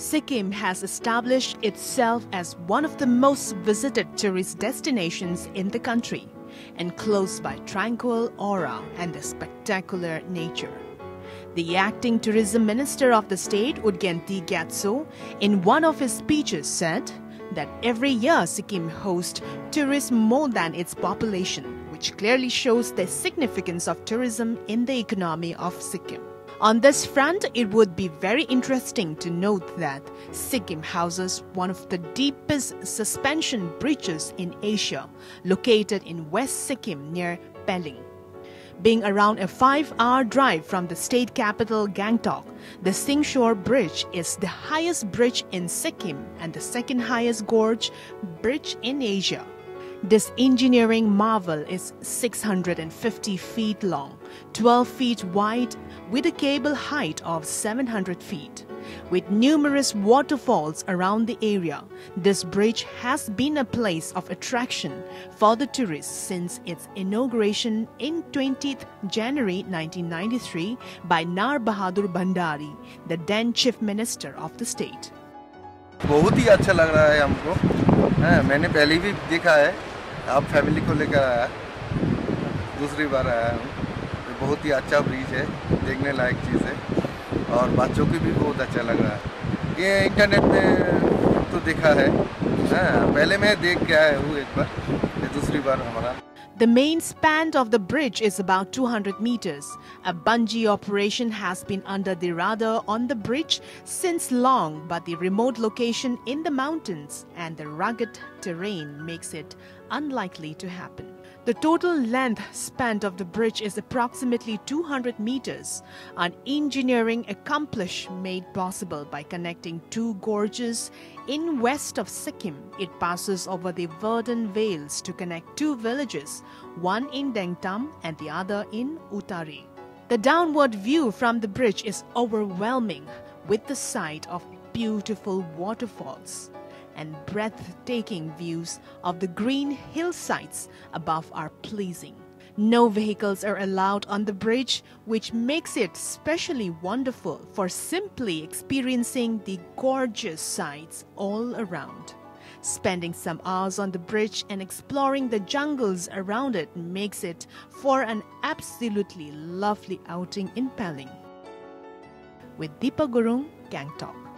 Sikkim has established itself as one of the most visited tourist destinations in the country, enclosed by tranquil aura and the spectacular nature. The acting tourism minister of the state, Ugyen T. Gyatso, in one of his speeches said that every year Sikkim hosts tourists more than its population, which clearly shows the significance of tourism in the economy of Sikkim. On this front, it would be very interesting to note that Sikkim houses one of the deepest suspension bridges in Asia, located in West Sikkim near Pelling. Being around a five-hour drive from the state capital Gangtok, the Singshore Bridge is the highest bridge in Sikkim and the second highest gorge bridge in Asia. This engineering marvel is 650 feet long, 12 feet wide, with a cable height of 700 feet. With numerous waterfalls around the area, this bridge has been a place of attraction for the tourists since its inauguration in 20th January 1993 by Nar Bahadur Bhandari, the then Chief Minister of the state. बहुत ही अच्छा लग रहा है हमको है मैंने पहले भी देखा है अब फैमिली को लेकर आया दूसरी बार आया हूँ। तो बहुत ही अच्छा ब्रिज है, देखने लायक चीज़ है। और बच्चों की भी बहुत अच्छा लग रहा है। ये इंटरनेट में तो देखा है। हाँ पहले मैं देख के आया हूँ एक बार। ये दूसरी बार हमारा। The main span of the bridge is about 200 meters. A bungee operation has been under the radar on the bridge since long, but the remote location in the mountains and the rugged terrain makes it unlikely to happen. The total length spanned of the bridge is approximately 200 meters, an engineering accomplish made possible by connecting two gorges in west of Sikkim. It passes over the Verdant Vales to connect two villages, one in Dentam and the other in Uttarey. The downward view from the bridge is overwhelming with the sight of beautiful waterfalls and breathtaking views of the green hillsides above are pleasing. No vehicles are allowed on the bridge, which makes it especially wonderful for simply experiencing the gorgeous sights all around. Spending some hours on the bridge and exploring the jungles around it makes it for an absolutely lovely outing in Pelling. With Deepa Gurung, Gangtok.